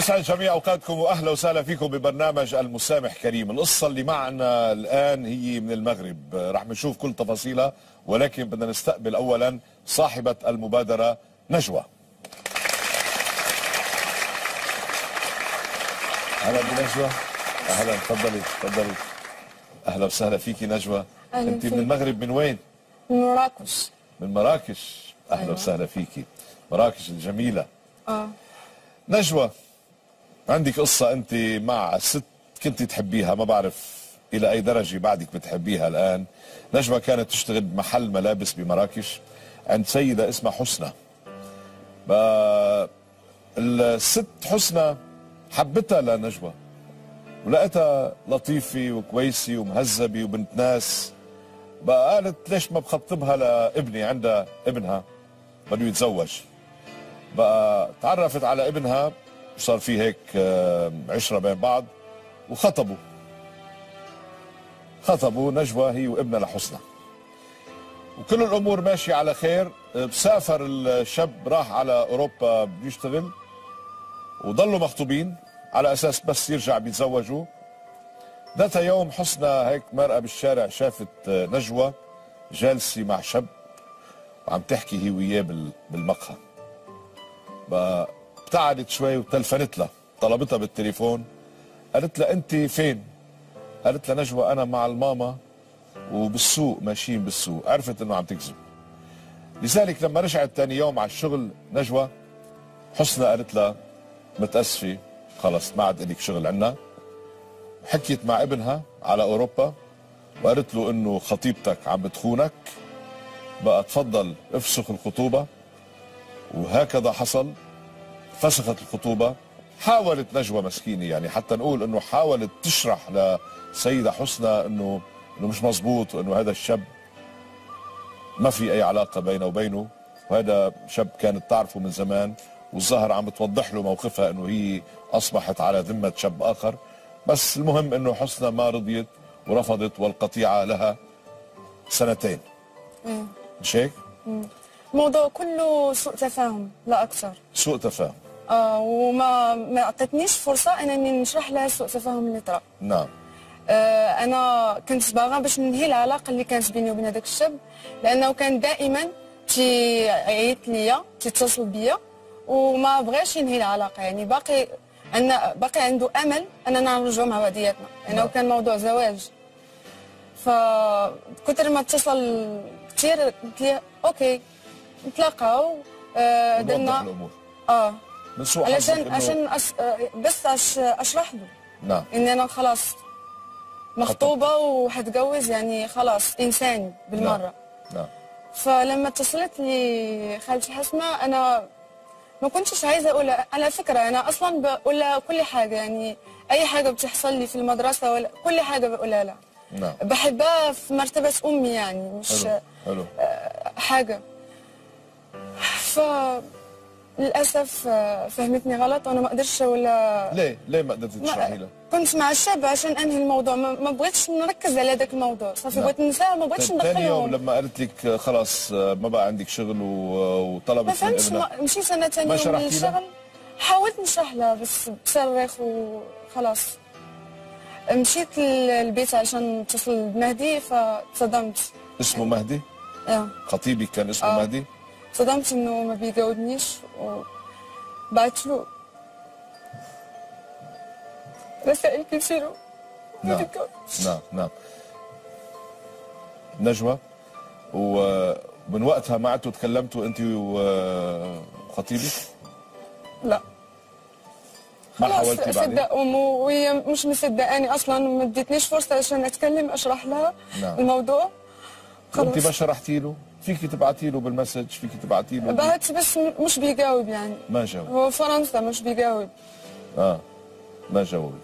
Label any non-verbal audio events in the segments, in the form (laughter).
يسعد جميع أوقاتكم وأهلا وسهلا فيكم ببرنامج المسامح كريم، القصة اللي معنا الآن هي من المغرب، رح نشوف كل تفاصيلها ولكن بدنا نستقبل اولا صاحبة المبادرة نجوى. أهلا بنجوى. أهلا تفضلي تفضلي. أهلا وسهلا فيكي نجوى. أنت. من المغرب من وين؟ من مراكش. من مراكش. أهلا أيوة. وسهلا فيكي. مراكش الجميلة. آه. نجوى. عندك قصة أنت مع ست كنت تحبيها ما بعرف إلى أي درجة بعدك بتحبيها الآن. نجوى كانت تشتغل بمحل ملابس بمراكش. عند سيدة اسمها حسنى الست حسنى حبتها لنجوى ولقيتها لطيفة وكويسة ومهذبة وبنت ناس. بقى قالت ليش ما بخطبها لابني عندها ابنها؟ بده يتزوج. بقى تعرفت على ابنها وصار في هيك آه، عشرة بين بعض وخطبوا. خطبوا نجوى هي وابنها لحسنى. وكل الأمور ماشية على خير. سافر الشاب راح على أوروبا بده يشتغل وضلوا مخطوبين على أساس بس يرجع بيتزوجوا. ذات يوم حسنى هيك مرأة بالشارع شافت آه، نجوى جالسة مع شاب وعم تحكي هي وياه بال- بالمقهى. ابتعدت شوي وتلفنت لها. طلبتها بالتليفون. قالت لها انت فين؟ قالت لها نجوى أنا مع الماما. وبالسوق ماشيين بالسوق. عرفت إنه عم تكذب. لذلك لما رجعت ثاني يوم على الشغل نجوى حسنى قالت لها متأسفة خلص ما عاد لك شغل عنا. حكيت مع ابنها على أوروبا وقالت له إنه خطيبتك عم بتخونك. بقى تفضل افسخ الخطوبة. وهكذا حصل. فسخت الخطوبة حاولت نجوى مسكينة يعني حتى نقول إنه حاولت تشرح لسيدة حسنى إنه إنه مش مزبوط وإنه هذا الشاب ما في أي علاقة بينه وبينه وهذا شاب كانت تعرفه من زمان والظاهر عم بتوضح له موقفها إنه هي أصبحت على ذمة شاب آخر. بس المهم إنه حسنى ما رضيت ورفضت والقطيعة لها سنتين. مش هيك؟ الموضوع كله سوء تفاهم لا أكثر. سوء تفاهم. آه وما ما أعطتنيش فرصة أنني نشرح لها سوء التفاهم اللي طرا. نعم. آه أنا كنت باغا باش ننهي العلاقة اللي كانت بيني وبين هذاك الشاب لأنه كان دائما تيعيط ليا تيتصل بيا وما بغاش ينهي العلاقة. يعني باقي أن باقي عنده أمل أننا نرجعوا مع بعضياتنا. لأنه نعم. كان موضوع زواج. فكتر ما اتصل كثير قلت ليه أوكي نتلاقاو. آه درنا آه. من سوء حظك علشان إنه- عشان أس... آه، بس أش... أشرح له. نعم. اني أنا خلاص مخطوبة وحتجوز يعني خلاص إنساني بالمرة. نعم. فلما اتصلت لي خالتي حسمه أنا ما كنتش عايزة أقول على فكرة أنا أصلا بقول لها كل حاجة يعني أي حاجة بتحصل لي في المدرسة ولا كل حاجة بقولها لها. نعم. بحبها في مرتبة أمي يعني مش حلو حلو. حاجة. ف للأسف آه، فهمتني غلط. وأنا ما قدرتش ولا ليه؟ ليه ما قدرتي تشرحي لها؟ كنت مع الشاب عشان أنهي الموضوع. ما, بغيتش نركز على هذاك الموضوع. صافي نعم. بغيت ننساه ما بغيتش طيب ثاني يوم ندخلهم لما قالت لك خلاص ما بقى عندك شغل وطلبت ما فهمتش مشيت أنا ثاني يوم؟ للشغل حاولت نشرح لها بس بصرخ وخلاص. مشيت للبيت عشان نتصل بمهدي فصدمت اسمه مهدي؟ آه. خطيبك كان اسمه آه. مهدي؟ صدمت إنه ما بيجاوبنيش. وبعت له رسائل كثيرة ما نعم. نعم نعم. نجوى ومن وقتها ما عدتوا تكلمتوا أنت وخطيبك لا. ما حاولتي بعدين؟ صدق امه وهي مش مصدقاني أصلا ما ادتنيش فرصة عشان أتكلم أشرح لها نعم. الموضوع. وأنت ما خلاص. شرحتي له؟ فيك تبعتي له بالمسج فيك تبعتي له بعت بس مش بيجاوب يعني. ما جاوب. هو فرنسا مش بيجاوب. آه ما جاوب.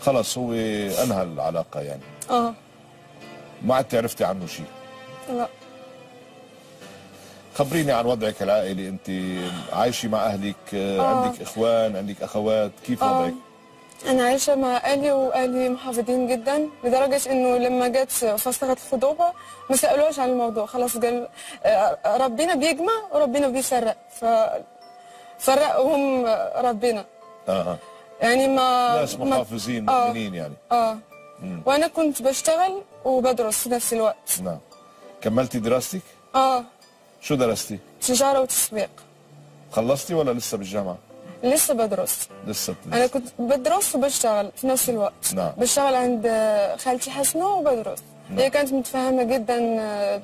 خلص هو أنهى العلاقة يعني. آه. ما عدت عرفتي عنه شيء لا. خبريني عن وضعك العائلي انت عايشة مع أهلك آه. آه. عندك إخوان عندك أخوات كيف آه. وضعك؟ أنا عايشة مع أهلي وأهلي محافظين جدا لدرجة إنه لما جت فسخه الخطوبه ما سالوش عن الموضوع. خلاص قال آه، ربنا بيجمع وربنا بيفرق. ف فرقهم ربنا. أها يعني ما ناس محافظين آه. مؤمنين يعني. آه. وأنا كنت بشتغل وبدرس في نفس الوقت. نعم. كملتي دراستك؟ آه. شو درستي؟ تجارة وتسويق خلصتي ولا لسه بالجامعة؟ لسه بدرس. لسه أنا بتدرسي كنت بدرس وبشتغل في نفس الوقت. نعم. بشتغل عند خالتي حسنة وبدرس. هي كانت متفهمة جدا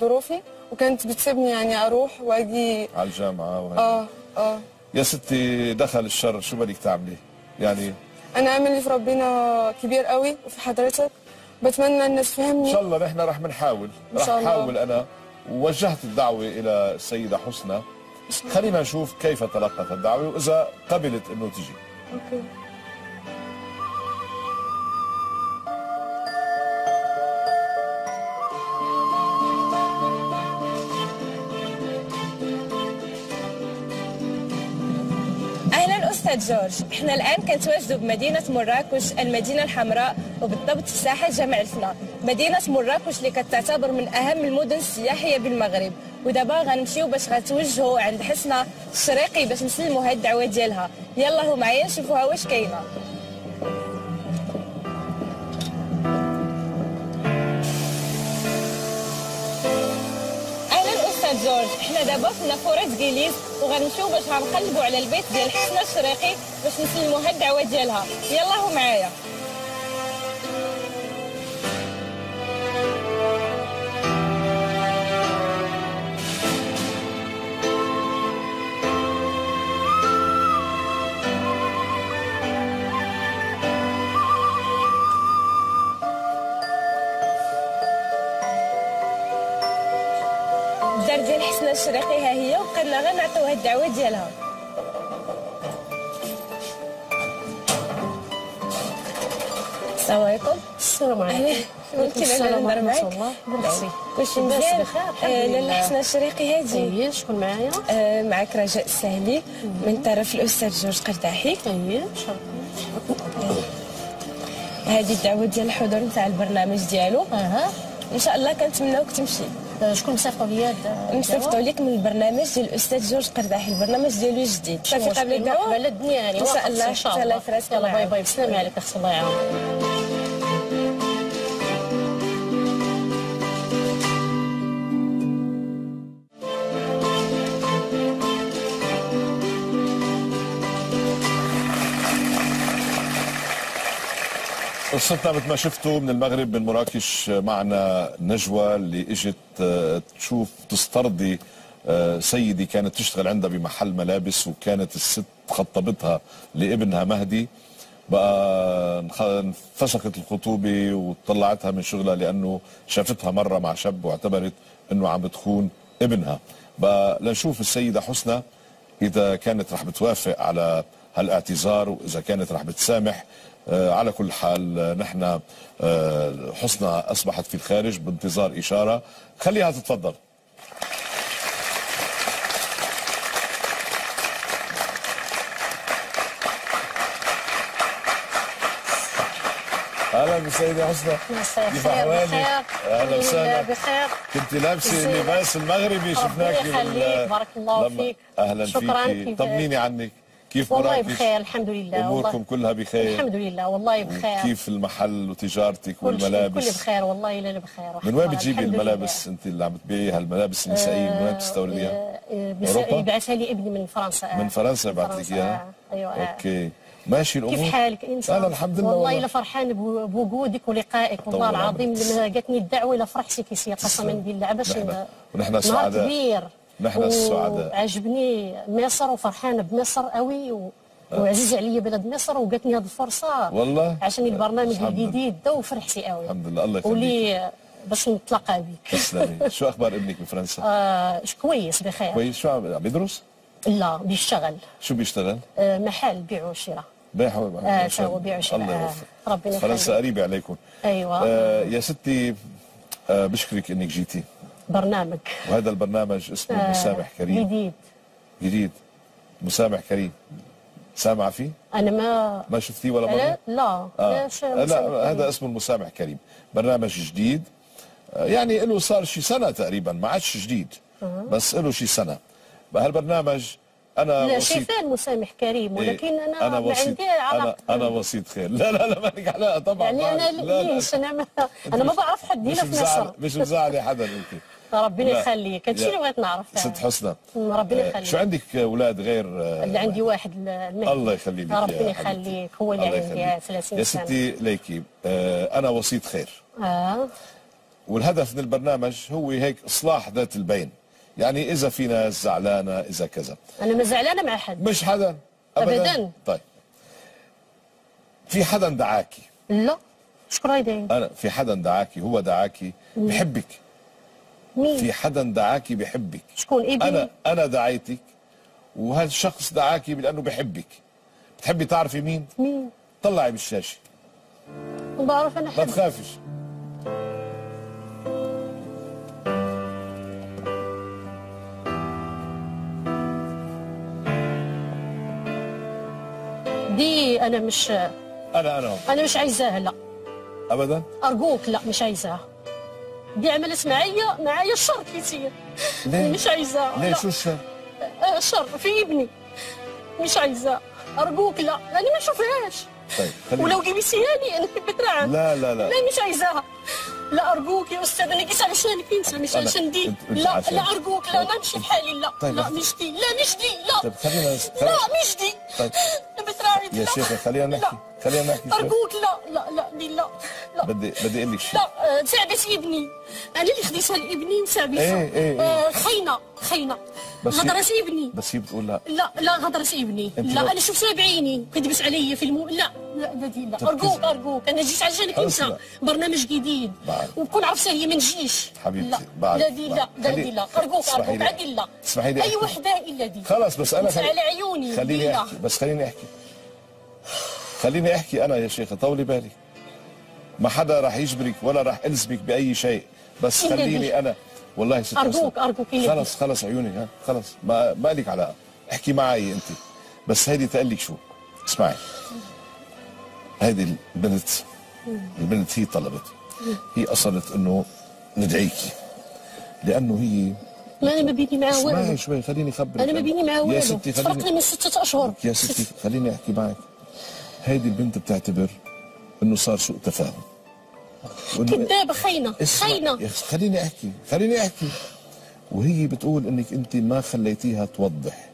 ظروفي وكانت بتسيبني يعني أروح وأجي. على الجامعة وهيك. آه آه. يا ستي دخل الشر شو بدك تعملي؟ يعني أنا املي في ربنا كبير قوي وفي حضرتك. بتمنى الناس إن تفهمني شاء الله نحن رح بنحاول رح. أحاول أنا. ووجهت الدعوة إلى السيدة حسنى خلينا نشوف كيف تلقت الدعوة وإذا قبلت إنه تجي. أهلا أستاذ جورج. إحنا الآن كنتواجدوا بمدينة مراكش المدينة الحمراء وبالضبط في ساحة جامع الفنا مدينة مراكش اللي كتعتبر من أهم المدن السياحية بالمغرب. ودابا غنمشيو باش غتوجهوا عند حسنه الشريقي باش نسلموا هاد الدعوه ديالها. يلا هو معايا نشوفوها واش كاينة. أستاذ جورج إحنا دابا في نافوره كيليز وغنمشيو باش غنقلبوا على البيت ديال حسنه الشريقي باش نسلموا هاد الدعوه ديالها. يلا هو معايا. وبقينا غير نعطيوها الدعوة ديالها. السلام عليكم. السلام عليكم. السلام معاك الله. ميرسي لاباس مزيان آه،. لاله حسنه الشريقي هادي. طيب شكون معايا؟ آه، معك رجاء السهلي. من طرف الأستاذ جورج قرداحي. طيب شرف هذه الدعوة ديال الحضور نتاع البرنامج ديالو. أها. إن شاء الله كنتمناوك تمشي شكون مصيفطوا ليا نصيفطوا لك من البرنامج ديال الأستاذ جورج قرداحي البرنامج ديالو جديد صافي قبل الدنيا يعني إن شاء الله إن شاء الله باي باي. بسلامة عليك أختي الله يعاونك. قصتنا مثل ما شفتوا من المغرب من مراكش معنا نجوى اللي إجت آه، تشوف تسترضي آه، سيدي كانت تشتغل عندها بمحل ملابس وكانت الست خطبتها لابنها مهدي. بقى انفسخت الخطوبة وطلعتها من شغلها لأنه شافتها مرة مع شاب واعتبرت أنه عم بتخون ابنها. بقى لنشوف السيدة حسنى إذا كانت رح بتوافق على هالاعتذار وإذا كانت رح بتسامح. على كل حال آه، نحن آه، حسنى أصبحت في الخارج بانتظار إشارة. خليها تتفضل. أهلا بالسيده حسنى. مساء كيف الخير أهلا وسهلا. بخير. كنت لابسة؟ اللباس المغربي شفناك ربنا يخليك، بارك الله فيك. أهلا شكراً، كيف- طمنيني عنك. كيف والله بخير الحمد لله أموركم والله كلها بخير الحمد لله والله بخير كيف المحل وتجارتك والملابس كل بخير والله لا بخير من وين بتجيبي الملابس أنت اللي عم بتبيعيها الملابس النسائية من وين بتستورديها؟ أوروبا؟ يبعثها لي ابني من فرنسا آه. من فرنسا بعت لك إياها؟ آه. أيوه آه. okay ماشي الأمور كيف حالك انت؟ أنا الحمد لله والله. الا فرحان بو- بوجودك ولقائك والله العظيم. لما جاتني الدعوة لا فرحت كيسي قسما بالله باش ونحن السعداء. كبير نحن السعداء. عجبني مصر وفرحانة بمصر قوي و... وعزيز عليا بلد مصر وجاتني هذه الفرصة والله؟ عشان البرنامج. الجديد ده وفرحتي قوي. الحمد لله. الله يخليك. ولي باش نتلاقى بك. تسلمي. (laughs) شو أخبار ابنك بفرنسا؟ آه كويس بخير. كويس. شو عم عم يدرس؟ لا بيشتغل. شو بيشتغل؟ آه محل بيع وشراء. بيع و- آه سوا بيع وشراء. الله آه يوفق. ربنا فرنسا يخليك قريبة عليكم. أيوه. آه يا ستي آه بشكرك إنك جيتي. برنامج. وهذا البرنامج اسمه آه، مسامح كريم. جديد. جديد. مسامح كريم. سامعة فيه؟ أنا ما ما شفتيه ولا مرة؟ لا لا. آه. لا مسامح هذا؟ اسمه المسامح كريم. برنامج جديد. آه، يعني له صار شي سنة تقريبا ما عادش جديد. بس له شي سنة. هالبرنامج أنا شايفاه المسامح كريم إيه، ولكن أنا, ما وسيط. عندي أنا علاقه أنا وسيط خير. لا لا لا مالك علاقه طبعا يعني. أنا لا لا. ليش؟ أنا ما أنا ما بعرف حد هنا في مصر. مش مزعلي حدا انت ربنا. يخليك. هادشي اللي يا بغيت نعرف. ست حسنى. ربنا آه، يخليك. شو عندك أولاد غير آه، اللي عندي واحد المهدي. الله يخلي لك يا ربنا. يخليك. هو اللي عندي يخليك. 30 يا سنة. ستي ليكي آه، أنا وسيط خير. آه. والهدف من البرنامج هو هيك إصلاح ذات البين. يعني إذا في ناس زعلانة إذا كذا. أنا ما زعلانة مع حد. مش حدا أبداً. طيب. في حدا دعاكي لا. شكرا رايدين أنا في حدا دعاكي هو دعاكي بحبك. مين؟ في حدا دعاكي بحبك. شكون ابني أنا أنا دعيتك. وهذا الشخص دعاكي لأنه بحبك؟ بتحبي تعرفي مين؟ مين؟ طلعي بالشاشة. ما بعرف أنا ما حد. تخافش. دي أنا مش أنا أنا. أنا مش عايزاها لا. ابدا؟ أرجوك لا مش عايزاها. دي عملت معايا معايا الشر كتير. ليه؟ مش عايزاها ليه؟ لا. شو الشر؟ آه، شر في ابني. مش عايزاه أرجوك لا. أنا ما أشوفهاش. طيب خليني ولو جبتيها لي أنا بترعب لا لا لا. لا مش عايزاها؟ لا أرجوك يا أستاذ أنا جيت علشانك انت مش علشان دي. لا لا أرجوك لا أنا أمشي بحالي لا. طيب، لا. مش دي لا. مش دي لا طيب خلينا لا مش دي. طيب. يا. شيخة خلينا نحكي. خلينا نحكي شوي. أرجوك لا لا لا دي لا لا. بدي بدي أقول لك شيء. لا آه، تعبت ابني. أنا اللي خديتها لابني وتعبتها إيه، إيه، إيه. آه، خاينه خاينه غدرت ابني. بس هي بتقول لا. لا لا غدرت ابني. لا أنا شفتها بعيني كذبت علي في المو لا لا لا. دي لا أرجوك. أرجوك. أنا جيت عشانك انت. برنامج جديد. وكون عرفتها هي ما نجيش حبيبتي، لا لا دي لا. لا دي لا. أرجوك أرجوك. عدل لا. اسمحي لي أي أحكي. وحدة إلا دي. خلص بس أنا على عيوني. خليني لا. أحكي. بس خليني أحكي. خليني أحكي أنا يا شيخة طولي بالك ما حدا راح يجبرك ولا راح الزمك بأي شيء بس إلا خليني. أنا. والله ست. أرجوك إلا دي. خلص خلص عيوني ها خلص. ما ما لك علاقه احكي معي أنت. بس هيدي تقول لك شو؟ اسمعي. هيدي البنت البنت هي طلبت. هي أصلت إنه ندعيكي لأنه هي ما أنا ما بيني معاه اسمعي والو شوي خليني أخبرك. أنا ما بيني معاه والو تفرقنا خليني من ستة اشهر يا ستي خليني أحكي معك. هيدي البنت بتعتبر إنه صار سوء تفاهم. كذابه خاينه خاينه خليني أحكي خليني أحكي. وهي بتقول إنك أنت ما خليتيها توضح.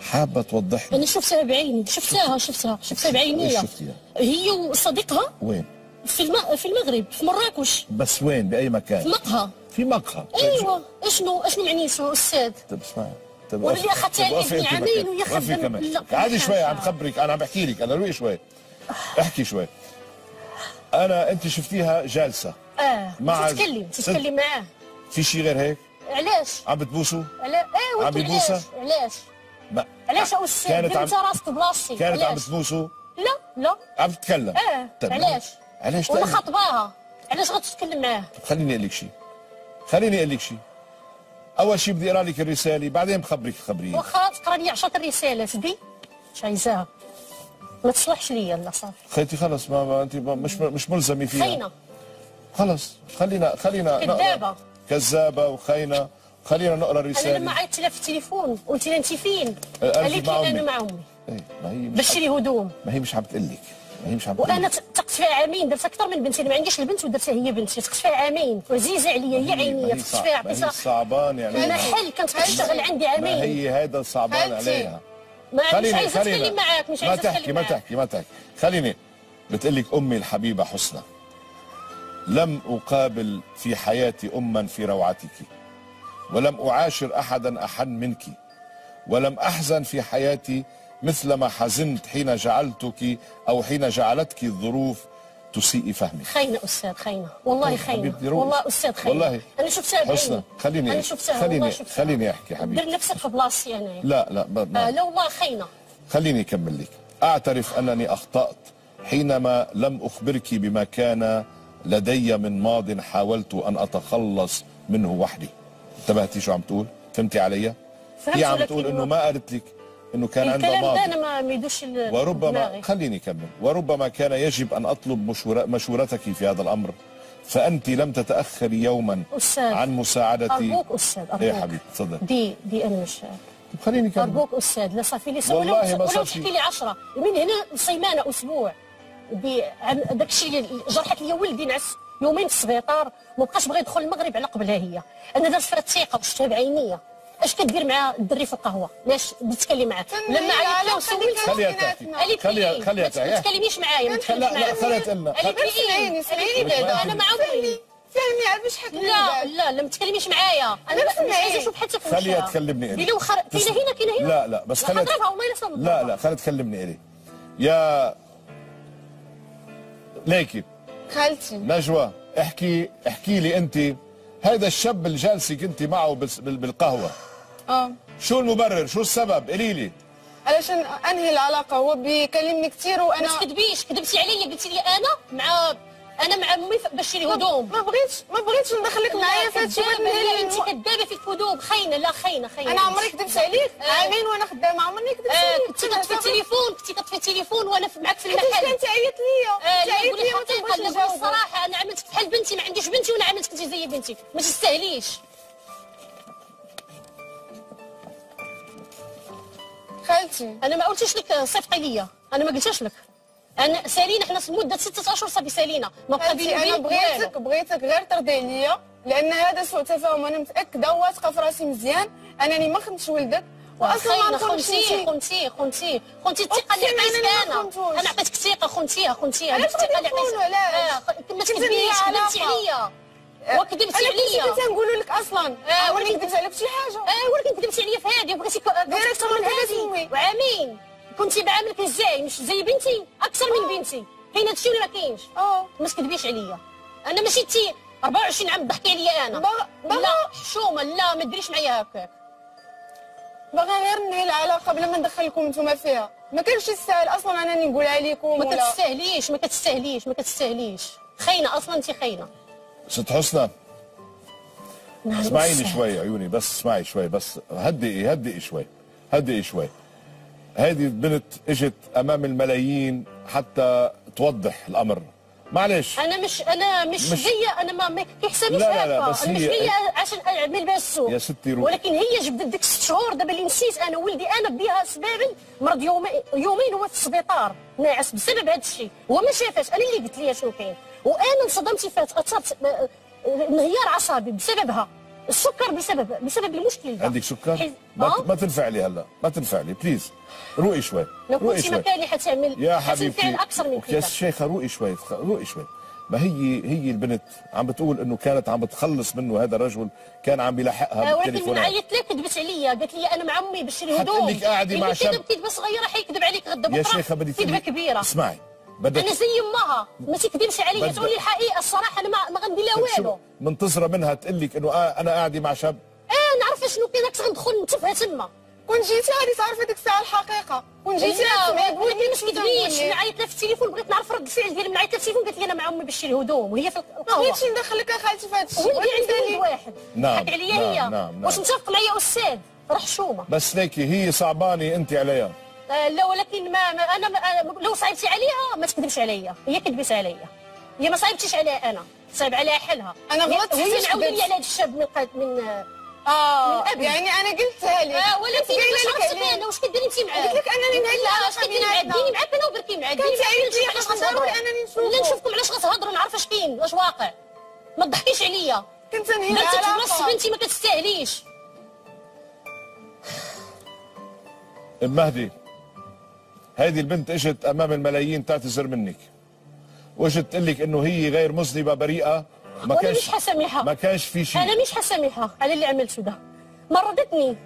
حابة توضح أنا شفتها بعيني شفتها شفتها شفتها بعيني شفتيها؟ هي وصديقها وين؟ في الم... في المغرب في مراكش. بس وين؟ بأي في مكان مقهى. في مقهى. أيوه. اشنو اشنو معنيته أستاذ؟ طب اسمعي. أخذتها طب وقفي ابني عامين وقفي كمان. عادي شوي عم. خبرك أنا عم بحكي لك أنا روقي شوي. احكي شوي. أنا أنت شفتيها جالسة. آه مع- تتكلم تتكلم معاه. في شيء غير هيك؟ علاش؟ عم بتبوسوا؟ علاش إيه عم وانت يبوسها؟ علاش علاش؟ ما علاش أستاذ كانت عم راسك بلاصتي كانت عم؟ بتبوسوا؟ لا لا. عم تتكلم آه طيب، علاش؟ علاش؟ ولا؟ خطباها علاش غتتكلم معاه؟ خليني أقول لك شيء خليني أقول لك شيء أول شيء بدي أقرأ لك الرسالة بعدين بخبرك خبرية. واخا تقرا لي 10 رسالات دي مش عايزاها. ما تصلحش ليا لا صافي. خيتي خلص ما, أنت مش مش ملزمة فيها. خاينه خلص خلينا خلينا. كذابة. كذابة وخاينه خلينا نقرأ أنا الرسالة. لما عيطت لها في التليفون قلت لها أنت فين؟ أه، قالت لي أنا. مع أمي. إيه ما هي مش بشري هدوم. ما هي مش عم تقول لك مش تقول وأنا. تقت فيها عامين درت أكثر من بنتي أنا ما عنديش البنت ودرتها هي بنتي. تقت فيها عامين. وعزيزه عليا هي عينيه تقت فيها قصه صعبان يعني. أنا حل كنت كنشتغل عندي ما عامين. هي هذا صعبان. عليها. ما مش خليني عايزه خليني. اتكلم معاك مش ما عايزه تحكي اتكلم ما تحكي ما تحكي. خليني. بتقول لك أمي الحبيبة حسنى. لم أقابل في حياتي اما في روعتك. ولم أعاشر احدا أحن منك. ولم أحزن في حياتي مثلما حزنت حين جعلتك أو حين جعلتك الظروف تسيء فهمي خاينه أستاذ خاينه والله طيب خاينه. والله أستاذ خاينه والله. أنا شفتها بعيني. حسنى خليني أنا شفتها خليني شفتها خليني أحكي حبيبي دير نفسك في بلاصتي أنا لا لا ما ما آه لا والله خاينه خليني أكمل لك. أعترف أنني أخطأت حينما لم أخبرك بما كان لدي من ماض حاولت أن أتخلص منه وحدي. انتبهتي شو عم تقول؟ فهمتي علي؟ هي عم تقول هو- ما قالت لك أنه كان عندها الكلام ده أنا ما يدوش وربما دماغي. خليني أكمل. وربما كان يجب أن أطلب مشورة مشورتك في هذا الأمر. فأنت لم تتأخري يوما أستاذ، عن مساعدتي. أرجوك أستاذ أرجوك. إيه يا حبيبي تفضل. دي دي أنا مش خليني كمل أرجوك أستاذ لا صافي لي والله ما صار شيء. لي 10 من هنا لسيمانة أسبوع. داك الشيء جرحت لي ولدي نعس. يومين في السبيطار. ما بقاش بغى يدخل المغرب على قبلها هي. أنا درت فيها الثقة وشفتها بعينيا. اش كدير مع الدري في القهوة؟ علاش بتتكلم معاه؟ تنهي لما عيطت له وسولت خليها تحكي. خليها- إيه؟ خليها ما تحكي. تتكلميش معايا ما لا تتكلميش لا معايا. خليها اسمعيني مش بعدا أنا مع امي فهمي على باش حكي لا لا لا ما تتكلميش معايا. أنا لا مش عايزة حتى في خليها. تكلمني إلي. لو خر... كاينة هنا كاينة هنا. لا لا بس خليها لا لا خليها تكلمني إلي. يا ليكي. خالتي. نجوى احكي احكي لي انت هذا الشاب اللي جالسك انت معه بال- بال- بالقهوة. آه. شو المبرر؟ شو السبب؟ قولي لي. علشان أنهي العلاقة هو بيكلمني كثير ما وأنا تكذبيش كذبتي عليا قلتي لي أنا مع أنا مع امي باش نشري هدوم. ما بغيتش ما بغيتش ندخلك معايا في هادشي لا انت الم- كذابة فيك هدوم خاينة لا خاينة خاينة. أنا عمري كذبت عليك. آه. عامين وأنا خدامة عمرني كذبت آه عليك. كنتي كتطفي التليفون كنتي كتطفي التليفون وأنا في- معك في المحل. كنت ليا آه انت لا عيط قولي ليا ما لا قولي نجاوبك. الصراحة أنا عملتك بحال بنتي ما عنديش بنتي وأنا عملتك انت زي بنتي. ما تستاهليش. خالتي أنا ما قلتش لك صيفطي ليا. أنا ما قلتش لك. أنا سالينا حنا مدة ستة أشهر صافي سالينا. ما بقى بيني أنا بغيتك. بغيتك غير ترضي عليا لأن هذا سوء تفاهم. أنا متأكدة واثقة في راسي مزيان. أنني ما خنتش ولدك واصلا ما خنتي خنتي خنتي خنتي. الثقة اللي عطيتك أنا. أنا عطيتك ثقة خنتيها خنتيها. الثقه اللي؟ عطيتك علاش؟ آه، ما تكذبيش ليا كذبتي. عليا. وكذبتي أنا كنت عليا. كنت نقول لك أصلا. آه، عمرني ولكن- كذبت عليك بشي حاجة. آه ولكن كذبتي عليا في هذه وبغيتي أكثر من هذه. وعامين. كنتي بعاملك إزاي مش زي بنتي. أكثر من بنتي. كاين هادشي ولا ما كاينش. ما تكذبيش عليا. أنا ماشي تي 24 عام تضحكي عليا أنا. لا حشومه لا ما ديريش معايا هكاك. باغا غير ننهي العلاقة بلا ما ندخلكم نتوما فيها. ما كانش يستاهل أصلا أنني نقولها لكم ما كتستاهليش ما كتستاهليش ما كتستاهليش. خاينة أصلا انت خاينة. ست حسنى نعم، اسمعيني. شوي عيوني بس اسمعي شوي بس هدئي هدئي شوي هدئي شوي. هذه البنت اجت أمام الملايين حتى توضح الأمر. معلش أنا مش أنا مش, مش- جاية أنا ما كيحسبنيش لا، لا، لا، بس أنا مش هي- عشان أعمل بها السوق. يا ستي روحي. ولكن هي جبدت ديك ست شهور دابا اللي نسيت أنا ولدي أنا بها سبابا مرض يومين يومين هو في السبيطار. ناعس بسبب هذا الشيء. هو ما شافاش أنا اللي قلت ليه شنو كاين. وأنا انصدمت فات اثرت انهيار عصبي بسببها. السكر بسبب بسبب المشكل ده عندك سكر؟ حيث- ما, آه؟ ما تنفع لي هلا. ما تنفع لي. بليز روقي شوي. لو شوي. مكاني حتعمل يا حبيبتي. أكثر من يا كذا شيخة روقي شوي. روقي شوي. ما هي هي البنت عم بتقول إنه كانت عم بتخلص منه هذا الرجل كان عم بيلحقها آه، ولكن عيطت لك كذبت عليا. قالت لي أنا مع أمي بشري حتقول هدوم. لك قاعدة مع شاب. كذب كذبه صغيره حيكذب عليك غدا. يا بكرة شيخة بدي كذبه كبيرة. اسمعي. بدك أنا زي امها. ما تكذبش عليا بدك- تقولي الحقيقة. الصراحة أنا ما ما غندير لها والو. منتظرة منها تقول لك إنه آه أنا قاعدة مع شاب؟ آه نعرف شنو كاين راك غندخل نتفها تما. كون جيتي غادي تعرفي ديك الساعة الحقيقة. كون جيتي ولكن ما تكذبيش. عيطت لها في التليفون. بغيت نعرف رد الفعل ديالها. من عيطت لها في التليفون قالت لي أنا مع أمي بشري هدوم وهي في القهوة. بغيتش ندخلك خالتي في هذا الشيء ولدي عندي ولد واحد. نعم، حك عليا نعم، هي. نعم، نعم. واش متفق معايا أستاذ؟ راه حشومه بس ليكي هي صعبانة انت عليها. لا ولكن ما, ما أنا ما أنا لو صعبتي عليها ما تكذبش عليا. هي كذبت عليا. هي ما صعبتيش عليها أنا. صعب عليها حالها. أنا هي- غلطت كذبت. لي على هذا الشاب من قد من آه، آه من. يعني أنا قلتها لك. آه ولكن واش لك عرفتك. أنا واش كديري انت معاه قلت لك أنني نهيت لا العلاقة واش كديري معاه. ديني معاك أنا وبركي معاه كنت ديني معاك علاش غتهضروا أنني نشوفه. لا نشوفكم علاش غتهضروا نعرف اش كاين واش واقع. ما تضحكيش عليا. كنت نهي العلاقه بنتي ما كتستاهليش مهدي هذه البنت إجت أمام الملايين تعتذر منك. وإجت تقول لك إنه هي غير مذنبه بريئة. ما كانش مش حسامحها ما كانش في شيء. أنا مش حسامحها على اللي عملته ده. مرضتني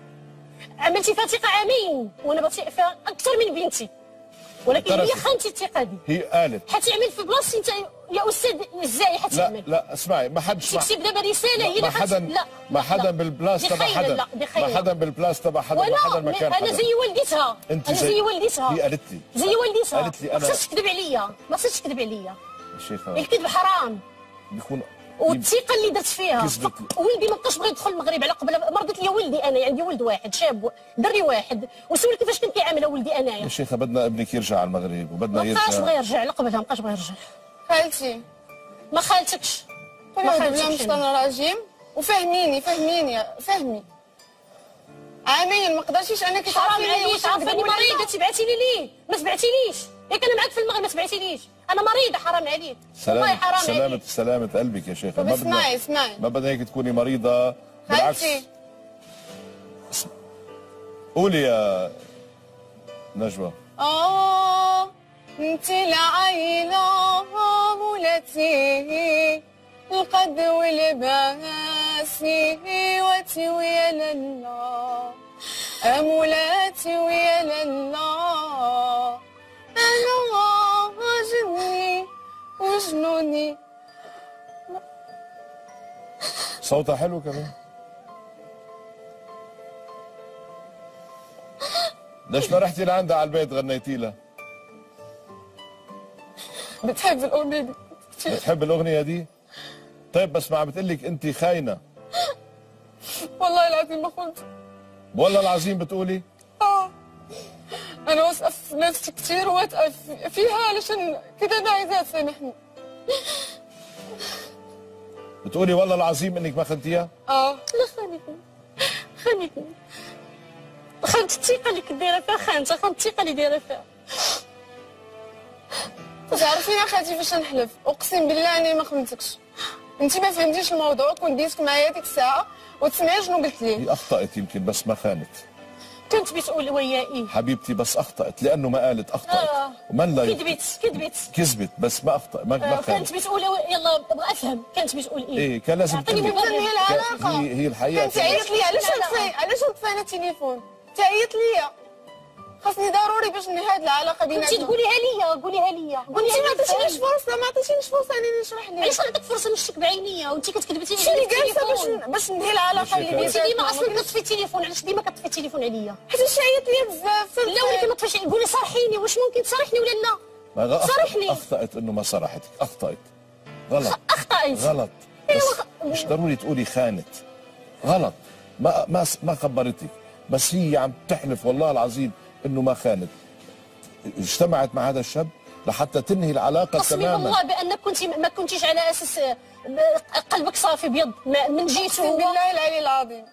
عملتي فيها ثقه عامين وأنا بطيء فيها أكثر من بنتي. ولكن هي اعترفي. خانتي الثقه دي هي قالت. حتعمل في بلاصتي انت يا أستاذ إزاي لا حتعمل. لا اسمعي ما حدش تكتب دابا رسالة هي ما اللي حدا لا ما لا، حدا لا. بالبلاس دي تبع حدا. لا ما. حدا بالبلاس تبع حدا ما حدا مكان أنا زي والدتها. أنت أنا زي- والدتها. هي قالت لي. زي والدتها. قالت لي ما أنا- خصكش تكذب عليا. ما خصكش تكذب عليا. الكذب حرام. بيكون والثقه اللي درت فيها. ولدي ما بقاش بغى يدخل المغرب على قبل. مرضت لي ولدي أنا عندي ولد واحد شاب دري واحد. وسولي كيفاش كنت كيعامل ولدي يا انايا شيخة بدنا ابنك يرجع على المغرب وبدنا ما بقاش بغى يرجع يرجع على قبلها ما بقاش بغى يرجع. خالتي. ما خالتكش. ما من خالتكش الشيطان الرجيم وفهميني فهميني فهمي. عامين ما قدرتيش عليك واش تعرفني نكذب ولا مريضة لا. تبعتي لي ليه ما تبعتيليش ياك أنا معاك في المغرب ما تبعتيليش أنا مريضة حرام عليك. والله سلامة حرام سلامة عليك. سلامة قلبك يا شيخة. طب ما اسمعي اسمعي. ما بدنا هيك تكوني مريضة. بالعكس. قولي يا نجوى. آه أنت العيلة مولتي القد والباسي وتي ويا لله أمولاتي ويا لله صوتها حلو كمان. ليش ما رحتي لعندها على البيت غنيتي لها؟ بتحب الأغنية دي؟ كتير بتحب الأغنية دي؟ طيب بس ما عم بتقلك أنت خاينة. والله العظيم ما كنت. والله العظيم بتقولي؟ آه. أنا واثقه في نفسي كثير واثقه في- فيها علشان كده أنا عايزاها تسامحني بتقولي والله العظيم إنك ما خنتيها؟ آه. لا خانتني. خانتني. خانت الثقة اللي كديرها فيها خانتها خانت الثقة اللي دايرة فيها. تعرفين يا خالتي فاش نحلف؟ أقسم بالله اني ما خمتكش انت ما فهمتيش الموضوع كنت ديتك معايا ديك الساعة وتسمعي شنو قلت لي. أخطأت يمكن بس ما خانت. كنت بتقول ويائي. حبيبتي بس أخطأت لأنه ما قالت أخطأت. آه. ومن لا. كذبت كذبت. كذبت بس ما أخطأ ما, ما آه، كانت بتقول يلا أبغى أفهم. كانت بتقول إيه؟ إيه كان لازم. كان هي العلاقة. هي هي الحقيقة كان تعيط لي علاش علاش غتفانا التليفون تعيط لي. خاصني ضروري باش ننهي هاد العلاقه كنتي بيناتنا تقوليها ليا قوليها ليا انت ما عطيتينيش فرصة ما عطيتينيش فرصة انني نشرح لك. علاش نعطيك فرصة نشتك بعينيا؟ وانت كتكذبتي شنو اللي جالسة؟ باش باش ننهي العلاقة اللي ماشي انت بيناتنا ديما أصلا كتطفي التليفون علاش ديما كتطفي التليفون عليا؟ حيت عيط لي بزاف لا ولكن ما تطفيش قولي صارحيني واش ممكن تصارحني ولا لا؟ صرحني. أخطأت إنه ما صرحتك. أخطأت. غلط. أخطأت. غلط. بس مش ضروري تقولي خانت. غلط. ما ما ما خبرتك. بس هي عم تحلف والله العظيم. انه ما خانت. اجتمعت مع هذا الشاب لحتى تنهي العلاقة قسمي تماما. بالله بانك كنت ما كنتيش على أساس آه، قلبك صافي بيض من جيت هو. بالله العلي العظيم.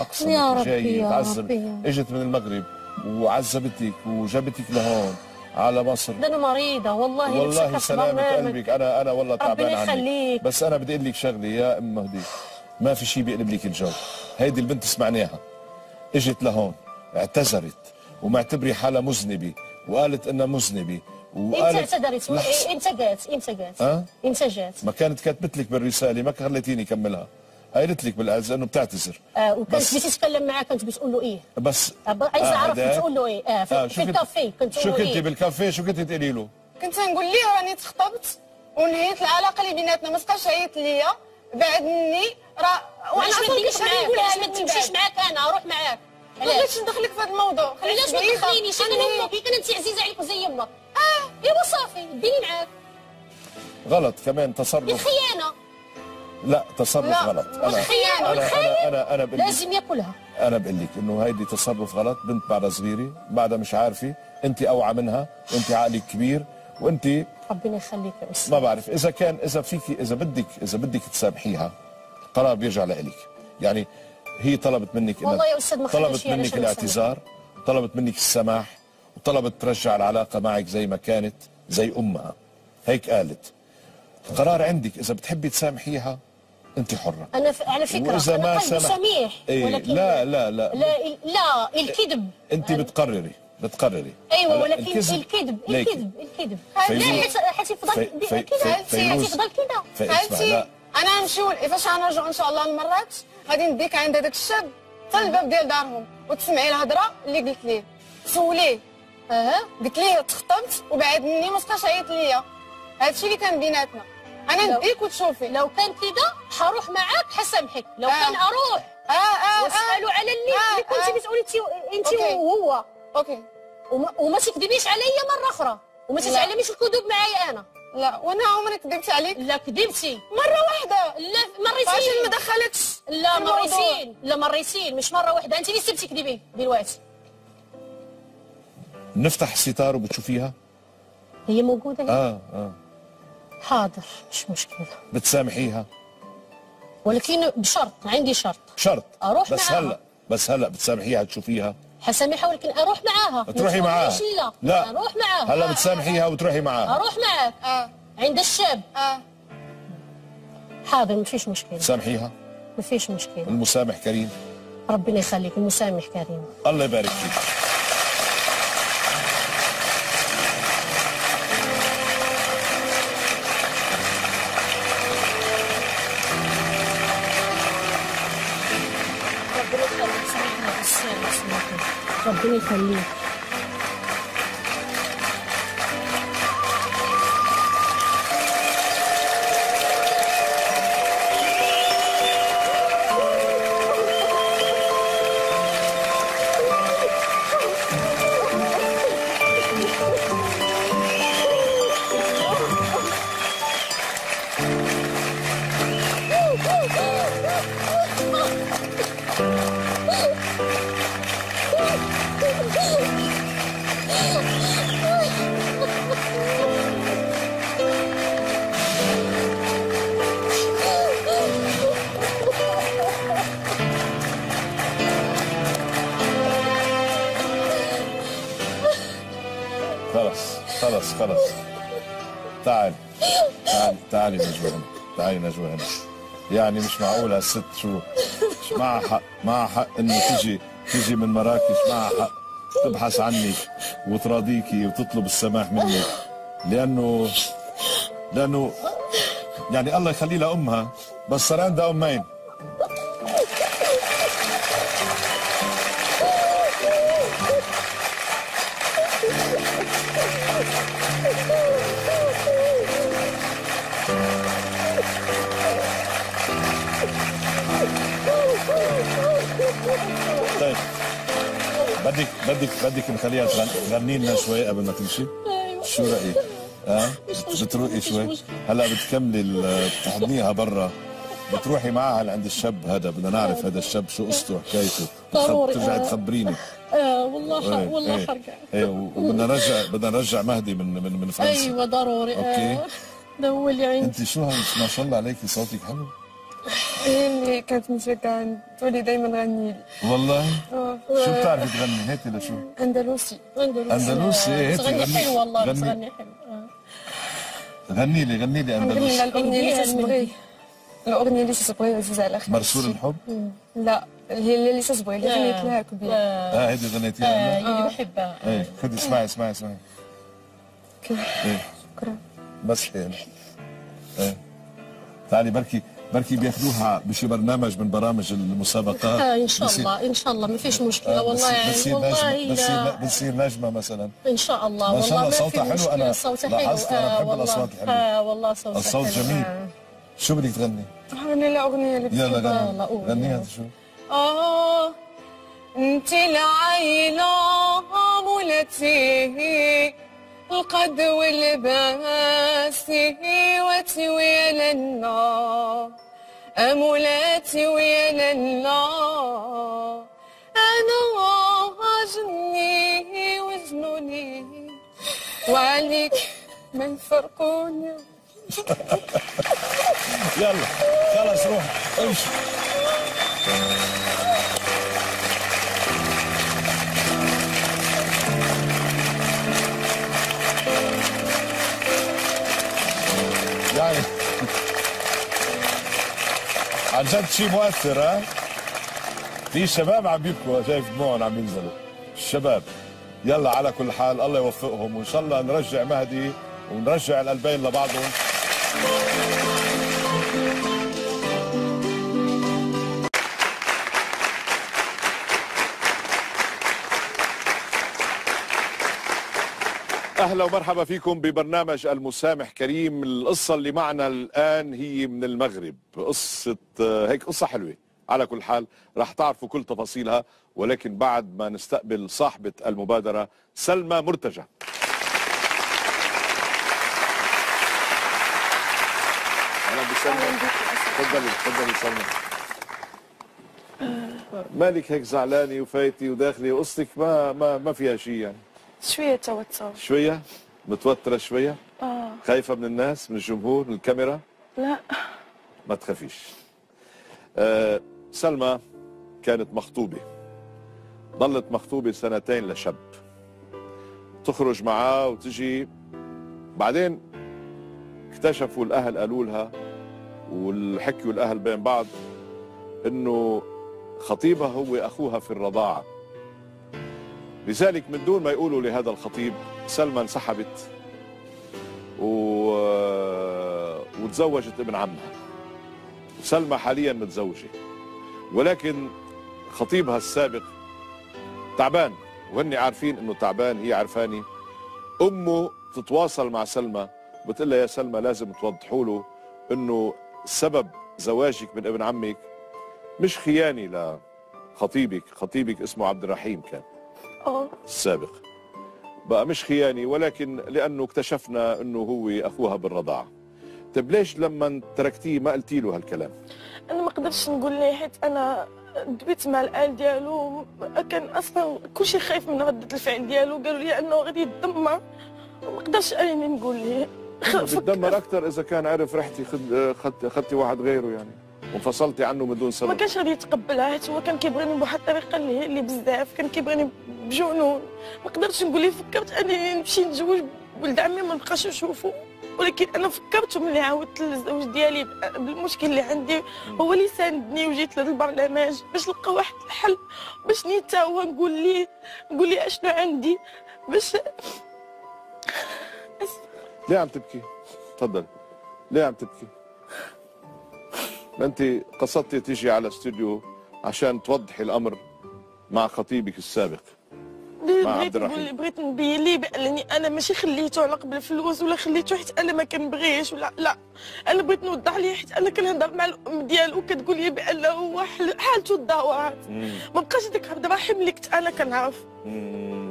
أقسم يا ربي، يا ربي. إجت من المغرب وعذبتك وجابتك لهون على مصر. ده أنا مريضة والله والله سلامة. قلبك. أنا أنا والله تعبان ربنا عنك يخليك. بس أنا بدي أقول لك شغلة يا أم مهدي. ما في شيء بيقلب لك الجو. هيدي البنت سمعناها إجت لهون. اعتذرت ومعتبرة حالها مذنبة وقالت إنها مذنبة انت وقالت اعتذرت لحظة. انت جات انت جات أه؟ انت جات ما كانت كاتبت لك بالرسالة ما خليتيني كملها قالت لك بالعز إنه بتعتذر. آه وكانت بس- بتتكلم معاه كنت بتقول له إيه؟ بس عايز أعرف هداك. بتقول له إيه؟ آه في, آه، في الكافيه كنت شو تقول له كنتي إيه؟ بالكافيه؟ شو كنتي تقولي له؟ كنت نقول ليه راني تخطبت؟ ونهيت العلاقة اللي بيناتنا. ما بقاش عيط ليا. بعد مني راه وأنا ما أصلا تمشيش كنت معاك؟ نقولها ما تمشيش أنا؟ أروح معاك. علاش ندخلك في هذا الموضوع؟ علاش ما. تدخلينيش أنا أمك كان انت عزيزة عليك وزي أمك. آه. ايوا صافي ديني معاك. غلط كمان تصرف. خيانه لا تصرف لا، غلط. أنا أنا والخاين أنا أنا أنا بقول لك لازم ياكلها. أنا بقول لك إنه هيدي تصرف غلط. بنت بعدها صغيرة بعدها مش عارفة. أنت أوعى منها. وانت عقلك كبير. وانت ربنا يخليك يا أستاذ. ما بعرف. إذا كان إذا فيك إذا بدك إذا بدك تسامحيها القرار بيرجع لإلك. يعني هي طلبت منك والله يا أستاذ ما طلبت منك الاعتذار طلبت منك السماح وطلبت ترجع العلاقة معك زي ما كانت زي أمها. هيك قالت. القرار عندك إذا بتحبي تسامحيها أنت حرة. أنا ف... على فكرة وإذا أنا ما قلبي سمح- سميح إيه، ولكن لا لا لا. لا لا الكذب. أنت بتقرري بتقرري. أيوه ولكن الكذب. الكذب. الكذب الكذب. حتفضل كذا. حتفضل كذا لا. أنا نمشيو كيفاش غنرجعوا إن شاء الله لمرات غادي نديك عند هذاك الشاب حتى الباب ديال دارهم. وتسمعي الهضرة اللي قلت ليه. سوليه آه قلت ليه تخطبت وبعد مني ما بقاش عيط ليا. هادشي اللي كان بيناتنا. أنا نديك وتشوفي. لو كان كذا حروح معاك حسامحك لو آه. كان أروح. آه آه واسألوا على اللي, آه، اللي كنت آه. بتقولي انت انت. وهو. أوكي. وما, وما تكذبيش عليا مرة أخرى. وما. تتعلميش الكذوب معايا أنا. لا. وأنا عمري كذبت عليك. لا كذبتي. مرة واحدة. لا فاشل ما مرتين دخلتش؟ لا. مرتين لا مرتين مش مرة واحدة. انت اللي سبتي تكذبي دلوقتي نفتح الستار وبتشوفيها؟ هي موجودة هنا؟ آه آه. حاضر. مش مشكلة. بتسامحيها؟ ولكن بشرط. عندي شرط. شرط. أروح بس معاها. هلا بس هلا بتسامحيها تشوفيها؟ حسامحها ولكن أروح معاها. تروحي ما معاها. لا لا. أروح معاها. هلا بتسامحيها وتروحي معاها. أروح معاك. آه. عند الشاب. آه. حاضر ما فيش مشكلة. تسامحيها؟ ما فيش مشكلة. المسامح كريم. ربنا يخليك المسامح كريم. الله يبارك فيك. ربنا يخليك خلص خلص خلص تعال تعال تعالي نجوى هنا تعالي نجوى هنا. يعني مش معقول هالست شو؟ معها حق معها حق إنه تجي تجي من مراكش معها حق تبحث عنك وتراضيكي وتطلب السماح منك لأنه لأنه يعني الله يخلي لها أمها. بس صار عندها أمين. بدك بدك بدك نخليها تغن- تغني لنا شوي قبل ما تمشي شو رأيك؟ ها؟ بتروقي شوي هلا بتكملي بتحضنيها برا بتروحي معها لعند الشاب هذا بدنا نعرف هذا الشاب شو قصته وحكايته ضروري. بترجعي. تخبريني آه والله ح... إيه، والله إيه. حرجع إيه وبدنا نرجع بدنا نرجع مهدي من من من فرنسا أيوه ضروري أوكي. آه. دولي عندي أنت شو ما شاء الله عليكي صوتك حلو هي اللي كانت مشجعة تولي دايما غني. لي والله؟ آه. شو بتعرفي تغني؟ هاتي لشو. أندلسي. أندلسي، إيه، هيك تغني غني- حلو والله غني. بتغني حلو. آه. غني لي غني لي أندلسي. الأغنية اللي تصبغي الأغنية اللي تصبغي عزيزة على خير. مرسول الحب؟ لا هي اللي تصبغي اللي غنيت لها كبير آه هيدي غنيتيها آه، أنا؟ اللي بحبها. إيه خدي اسمعي اسمعي اسمعي. إيه. شكرا. بس هيك إيه. تعالي بركي. بركي بياخذوها بشي برنامج من برامج المسابقات آه إن شاء الله إن شاء الله ما فيش مشكلة آه، والله يعني بتصير والله بتصير. بتصير نجمة مثلا إن شاء الله والله الله ما صوتها حلو، أنا صوتها حلو لاحظت أنا آه بحب والله. الأصوات الحلوة. آه والله صوتها الصوت حلو. جميل آه. شو بدك تغني؟ غني الاغنية اللي يلا. غني غنيها شو؟ آه أنت العيلة مولتي القد والباسي ويا لنا أمولاتي ويا لنا أنا عجني وجنوني. وعليك ما يفرقوني. يلا خلص روح. امشي عن جد شيء مؤثر ها؟ في شباب عم يبكوا شايف دموعهم عم ينزلوا. الشباب يلا على كل حال الله يوفقهم وإن شاء الله نرجع مهدي ونرجع القلبين لبعضهم. أهلا ومرحبا فيكم ببرنامج المسامح كريم. القصة اللي معنا الآن هي من المغرب. قصة هيك قصة حلوة. على كل حال راح تعرفوا كل تفاصيلها ولكن بعد ما نستقبل صاحبة المبادرة سلمى مرتجى. أهلا بسلمى. تفضلي تفضلي سلمى. مالك هيك زعلانة وفايتي وداخلي قصتك ما ما ما فيها شيء يعني. شوية توتر. شوية؟ متوترة شوية؟ آه. خايفة من الناس من الجمهور من الكاميرا؟ لا. ما تخافيش. آه سلمى كانت مخطوبة. ضلت مخطوبة سنتين لشاب. تخرج معاه وتجي. بعدين اكتشفوا الأهل قالوا لها والحكيوا الأهل بين بعض إنه خطيبها هو أخوها في الرضاعة. لذلك من دون ما يقولوا لهذا الخطيب سلمى انسحبت و... وتزوجت ابن عمها. سلمى حاليا متزوجة. ولكن خطيبها السابق تعبان. وهن عارفين إنه تعبان هي عرفاني أمه تتواصل مع سلمى بتقول لها يا سلمى لازم توضحوا له إنه سبب زواجك من ابن عمك مش خيانة لخطيبك. خطيبك اسمه عبد الرحيم كان. آه السابق. بقى مش خياني ولكن لأنه اكتشفنا إنه هو أخوها بالرضاعة. طيب ليش لما تركتيه ما قلتي له هالكلام؟ أنا ما قدرتش نقول ليه حيت أنا دبيت مع الآل ديالو كان أصلا كلشي خايف من ردة الفعل ديالو قالوا لي إنه غادي يتدمر. ما قدرتش انني نقول ليه. بتدمر أكثر إذا كان عرف رحتي خد خدتي خدتي واحد غيره يعني. وانفصلتي عنه من دون ما سبب كانش غادي يتقبلها حيت هو كان كيبغيني بواحد الطريقة اللي اللي بزاف كان كيبغيني بجنون. ما قدرتش نقول ليه فكرت انني نمشي نتزوج ولد عمي ما نبقاش نشوفه ولكن أنا فكرت ملي عاودت للزوج ديالي بالمشكل اللي عندي. هو اللي ساندني وجيت لهذا البرنامج باش نلقى واحد الحل باش نيتا هو نقول ليه نقول ليه أشنو عندي باش ليه عم تبكي؟ تفضل. ليه عم تبكي؟ ما أنت قصدتي تيجي على استوديو عشان توضحي الأمر مع خطيبك السابق ليه مع عبد بغيت. نقول بغيت نبين ليه؟ بانني أنا ماشي خليته على قبل الفلوس ولا خليته حيت أنا ما كنبغيش ولا لا. أنا بغيت نوضح ليه حيت أنا كنهضر مع الأم ديالو كتقول لي بأنه هو حالته تدهورات ما بقاش عبد الرحيم اللي كنت أنا كنعرف.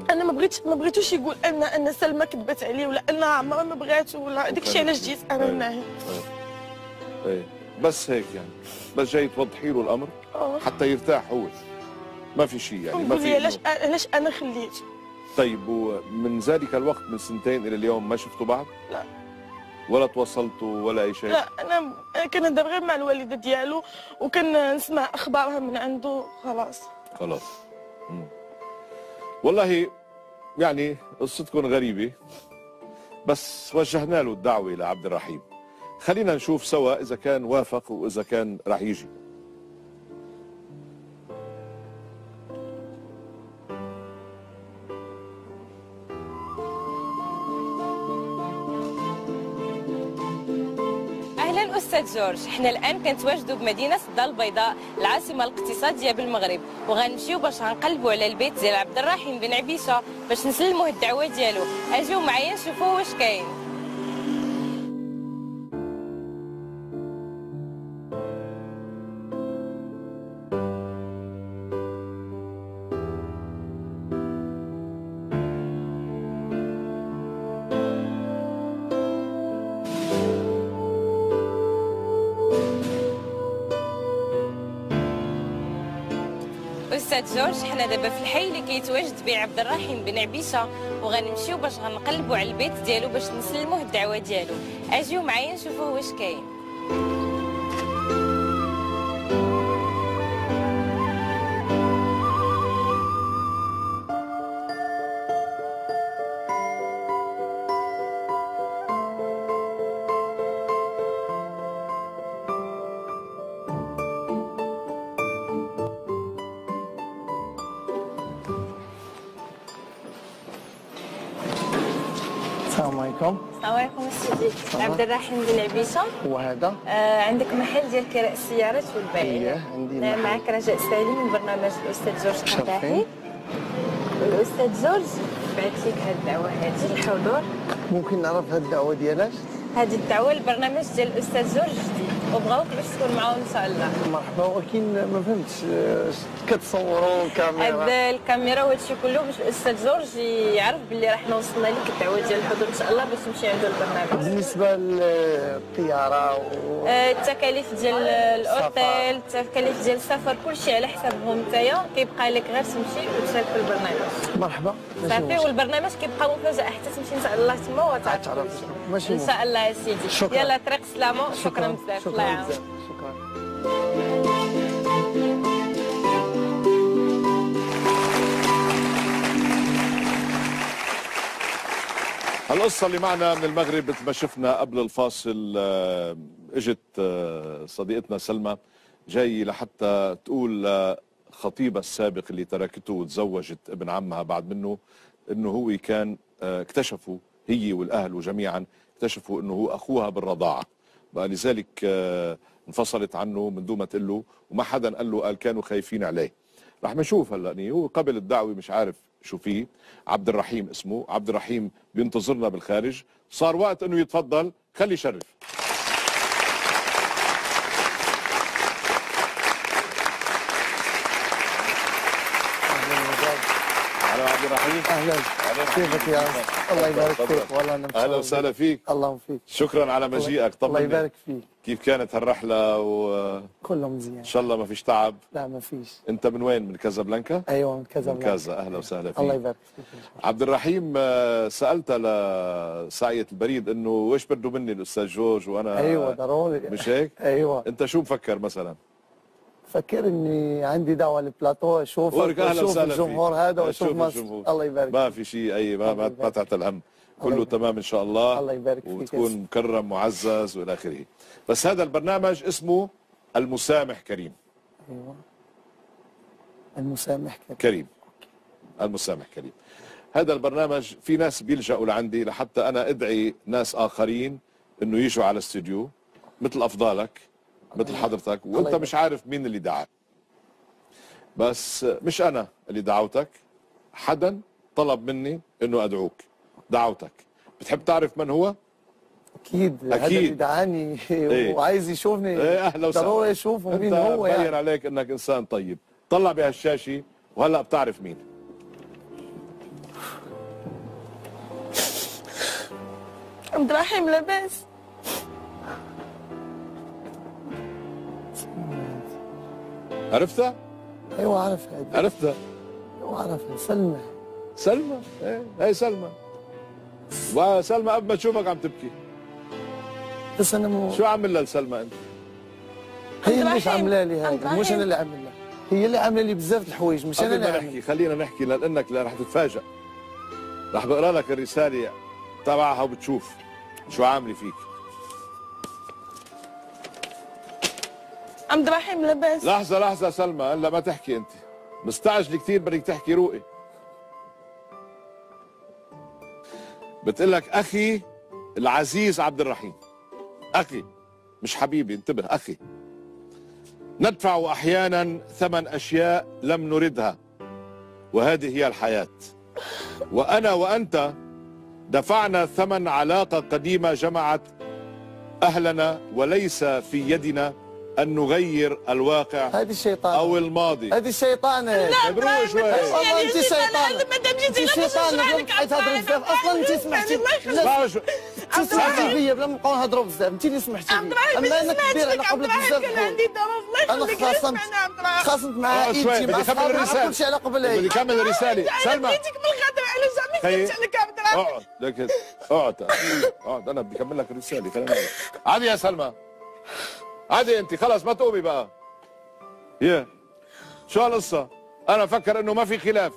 أنا ما بغيتش ما بغيتوش يقول ان أن سلمى كذبت عليه ولا انها عمرها ما بغاتو ولا داكشي علاش جيت أنا. معاه. إيه بس هيك يعني بس جاي توضحي له الأمر آه حتى يرتاح هو ما في شيء يعني ما في لي علاش إنه- علاش أنا خليته طيب ومن ذلك الوقت من سنتين إلى اليوم ما شفتوا بعض؟ لا. ولا تواصلتوا ولا أي شيء؟ لا أنا كنهضر غير مع الوالدة ديالو وكنسمع أخبارها من عنده خلاص خلاص مم. والله يعني قصتكم غريبة بس وجهنا له الدعوة لعبد الرحيم خلينا نشوف سوا إذا كان وافق وإذا كان راح يجي. أستاذ جورج. إحنا الآن كنتواجدوا بمدينة الدار البيضاء العاصمة الاقتصادية بالمغرب. وغنمشيو باش غنقلبوا على البيت ديال عبد الرحيم بن عبيشه باش نسلموه الدعوة ديالو. أجيو معايا نشوفوا واش كاين. أستاذ جورج حنا دابا في الحي اللي كيتواجد به عبد الرحيم بن عبيشه وغنمشيو باش غنقلبوا على البيت ديالو باش نسلموه الدعوة ديالو. أجيو معايا نشوفوا واش كاين. عبد الرحيم بن عبيشه وهذا آه عندك محل ديال كراء السيارات والبيع. إيه عندي محل. معك رجاء سالم من برنامج الأستاذ جورج. قطاحي. الأستاذ جورج بعث لك هاد الدعوة هذه الحضور ممكن نعرف هاد الدعوة ديالاش هذه الدعوة البرنامج ديال الأستاذ جورج. وبغاوك باش تكون معاهم إن شاء الله. مرحبا ولكن ما فهمتش آه، كتصوروا هاد كاميرا الكاميرا وهادشي كله باش الاستاذ جورج يعرف باللي راه حنا وصلنا لك الدعوه ديال الحضور إن شاء الله باش تمشي عنده البرنامج. بالنسبة للطيارة و... آه، التكاليف ديال الأوتيل التكاليف ديال السفر كلشي على حسابهم نتايا. كيبقى لك غير تمشي وتشارك في البرنامج. مرحبا. صافي. والبرنامج كيبقى مفاجاه حتى تمشي إن شاء الله تما وتعرف إن. شاء الله يا سيدي. شكراً. يلا طريق سلامه شكرا بزاف الله شكرا القصة اللي معنا من المغرب مثل ما شفنا قبل الفاصل آه، اجت آه، صديقتنا سلمى جاي لحتى تقول خطيبة السابق اللي تركته وتزوجت ابن عمها بعد منه إنه هو كان آه، اكتشفوا هي والأهل وجميعا اكتشفوا إنه هو أخوها بالرضاعة. بقى لذلك آه، انفصلت عنه من دون ما تقول له وما حدا قال له قال كانوا خايفين عليه. رح نشوف هلا يعني هو قبل الدعوة مش عارف شو فيه. عبد الرحيم اسمه عبد الرحيم بينتظرنا بالخارج. صار وقت إنه يتفضل خلي يشرف على عبد الرحيم أهلا. كيفك يا الله يبارك فيك والله أنا أهلا وسهلا فيك. الله فيك. شكرا على مجيئك. الله طبعا يبارك فيك. كيف كانت هالرحلة وان كله مزيان شاء الله ما فيش تعب. لا ما فيش. أنت من وين؟ من كازابلانكا؟ أيوه من كذا من كازا. أهلا وسهلا فيك. الله يبارك فيك عبد الرحيم آه، سألت لساعية البريد إنه ويش بده مني الأستاذ جورج وأنا أيوه ضروري. مش هيك؟ (laughs) أيوه. أنت شو مفكر مثلا؟ فكر إني عندي دعوة أهلا واشوف وسهلا الجمهور. هذا وأشوف شوف مصر. الله يبارك ما في شيء أي ما ما, ما يبارك. تعتل هم كله. تمام إن شاء الله. الله يبارك فيك وتكون. مكرم معزز وإلى آخره. بس هذا البرنامج اسمه المسامح كريم. أيوه. المسامح كده كريم. المسامح كريم. هذا البرنامج في ناس بيلجأوا لعندي لحتى أنا أدعي ناس آخرين إنه يجوا على الاستوديو مثل أفضالك. مثل حضرتك وأنت. مش عارف مين اللي دعاك بس مش أنا اللي دعوتك حدا طلب مني إنه أدعوك دعوتك. بتحب تعرف من هو؟ أكيد هذا أكيد. اللي دعاني. (laughs) إيه. وعايز يشوفني. إيه أهلا وسهلا. ضروري أشوفه مين هو باين يعني عليك إنك إنسان طيب. طلع بهالشاشه وهلأ بتعرف مين؟ عبد الرحيم لاباس. عرفتها؟ أيوه عارف هذا عرفتها؟ أيوه عارف سلمى. سلمى؟ إيه هي سلمى. وسلمى قبل ما تشوفك عم تبكي. بس أنا مو شو عامل لها لسلمى أنت؟ هي الرحيم. عاملة لي هذا مش. أنا اللي عامل لها. هي اللي عاملة لي بزاف الحوايج مش أنا اللي عامل نحكي خلينا نحكي لإنك لا رح تتفاجئ رح بقرأ لك الرسالة تبعها وبتشوف شو عاملة فيك. عبد الرحيم لاباس لحظة لحظة سلمى هلا ما تحكي أنت. مستعجل كثير بدك تحكي روقي. بتقول لك أخي العزيز عبد الرحيم. أخي مش حبيبي انتبه أخي. ندفع أحيانا ثمن أشياء لم نردها وهذه هي الحياة. وأنا وأنت دفعنا ثمن علاقة قديمة جمعت أهلنا وليس في يدنا أن نغير الواقع هذه الشيطان أو الماضي. هذه الشيطانة ابروق شوي. والله أنت شيطانة. مادام أنت شيطانة. بلا حيت هضروا بزاف. أصلا أنت سمحتي لا أنت سمحتي فيا بلا ما نبقاو نهضروا بزاف. أنت اللي سمحتي عبد فيا الرحيم اما أنا كبير أنا قبل الرحيم بزاف. أنا خاصمت خاصمت مع عائلتي مع أصحابي. كل شيء بدي بالعيد اكمل الرسالة. سلمى. على زعما خيي. كنت لك عبد أقعد. لك أقعد. اقعد أنا بدي اكمل لك خلينا نقعد. عادي يا سلمى. عادي انت خلص ما تقومي بقى. يا شو هالقصة؟ أنا فكر إنه ما في خلاف.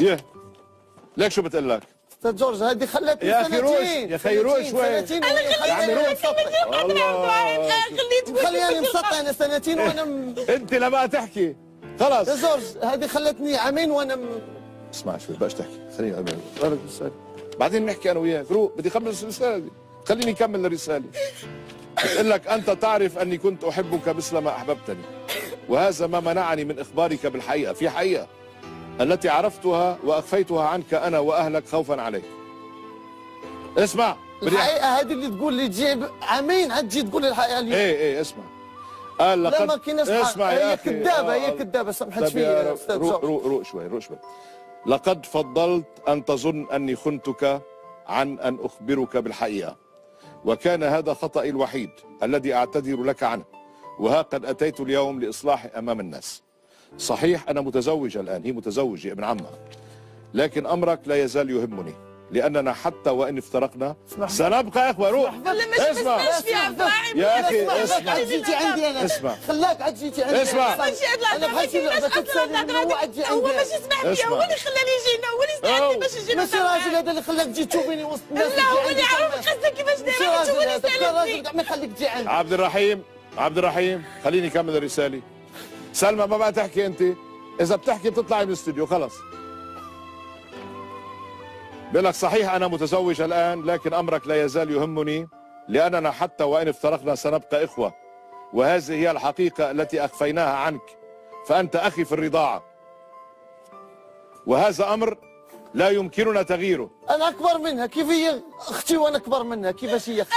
يا ليك شو بتقول لك؟ أستاذ جورج هذه خلتني يا أخي روش، يا أخي روش سنتين، شوي. سنتين يا عمي روش. مسطح الله. مخلياني مسطح أنا سنتين وأنا م... إنت لما تحكي. خلص يا جورج هذه خلتني عامين وأنا م... اسمع شوي بقاش تحكي. خليني بعدين نحكي أنا وياك. روق بدي اكمل الرسالة دي. خليني أكمل الرسالة. بتقول لك أنت تعرف أني كنت أحبك مثل ما أحببتني. وهذا ما منعني من إخبارك بالحقيقة. في حقيقة التي عرفتها وأخفيتها عنك أنا وأهلك خوفا عليك. اسمع. الحقيقة هذه اللي تقول لي تجيب عامين عاد تجي تقول لي الحقيقة اليوم. إيه إيه اسمع. قال لا لقد ما كايناش اسمع يا هي أخي. كذابه هي كذابه سمحت فيا أستاذ روق روق روق شوي روق شوي. لقد فضلت أن تظن أني خنتك عن أن أخبرك بالحقيقة. وكان هذا خطأي الوحيد الذي أعتذر لك عنه وها قد أتيت اليوم لإصلاحي أمام الناس. صحيح أنا متزوجة الآن هي متزوجة ابن عمها لكن أمرك لا يزال يهمني. لأننا حتى وإن افترقنا. سنبقى يا إخوة روح. اسمع. يا أخي اسمع، اسمع. عاد جيتي عندي أنا. اسمع. خلاك عاد جيتي عندي اسمع. أنا. من هو هو ماشي يسمح بي اسمع. هو اللي خلاني يجينا هو اللي هو كيفاش يجي ماشي راجل هذا اللي خلاك تجي تشوفيني وسط الناس لا هو اللي عرف. قصدك كيفاش تشوفني هذا سالتني راجل كاع ما يخليك تجي عندي. عبد الرحيم عبد الرحيم خليني أكمل الرسالة. سلمى ما بقى تحكي أنت؟ إذا بتحكي بتطلعي من الاستوديو خلص. بيقول لك صحيح أنا متزوج الان لكن امرك لا يزال يهمني لاننا حتى وان افترقنا سنبقى اخوه وهذه هي الحقيقة التي اخفيناها عنك فانت أخي في الرضاعه وهذا أمر لا يمكننا تغييره أنا اكبر منها كيف هي أختي وأنا اكبر منها كيفاش هي أختي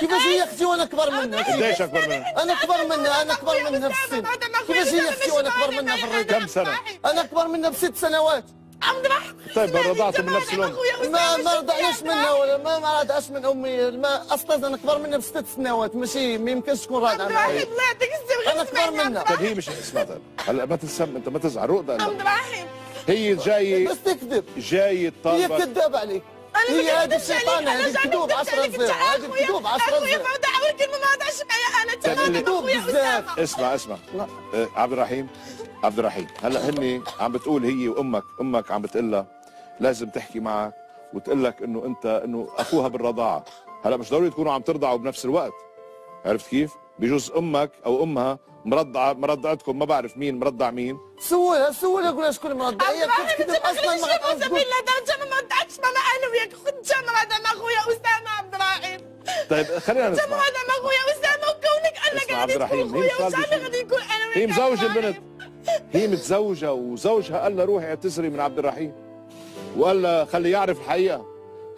كيفاش هي أختي وأنا اكبر منها كيف- قديش اكبر منها أنا اكبر منها أنا اكبر منها في السن كيفاش هي أختي وأنا اكبر منها في الرضا كم سنه أنا اكبر منها بست سنوات عبد الرحيم طيب رضعتوا من نفس الأم. ما ما رضعناش منها ولا ما ما رضعش من أمي. ما أصلا أنا أكبر منها بست سنوات ماشي؟ ما يمكنش تكون راضعه عبد معايا. الرحيم الله يعطيك أنا أكبر منها. طيب هي مش اسمع طيب. هلا ما تسم أنت ما تزعل هلا عبد الرحيم هي جاي بس تكذب. جاي هي تطالبك كذاب عليك. أنا هي هذه الشيطانه أنا هذه جاني الكذوب كذبت 10 عليك، زر أنت هذه أخويا- الكذوب 10 أخويا زر فوضى اول كلمه ما وضعش معايا أنا تمام أخويا بزاف. اسمع اسمع. لا. آه، عبد الرحيم. عبد الرحيم هلا هني عم بتقول هي وأمك أمك عم بتقول لها لازم تحكي معك وتقول لك إنه أنت إنه أخوها بالرضاعة. هلا مش ضروري تكونوا عم ترضعوا بنفس الوقت. عرفت كيف؟ بجوز أمك أو أمها مرضعة مرضعتكم ما بعرف مين مرضع مين. سولها سولها قول شكون مرضع؟ عبد هي الرحيم كتكذب انت أصلا ما غتعرف ما بالله درجه ما أنا وياك. خد جمر هذا أخويا أسامة عبد الرحيم. طيب خلينا جمر نسمع. هذا مع أخويا أسامة. وكونك أنك غادي عبد الرحيم، تكون هي اخويا صار وش بشي. غادي نكون أنا وياك هي مزوجه؟ البنت. هي متزوجة وزوجها قال لها روحي اعتذري من عبد الرحيم. وقال لها خلي يعرف الحقيقة.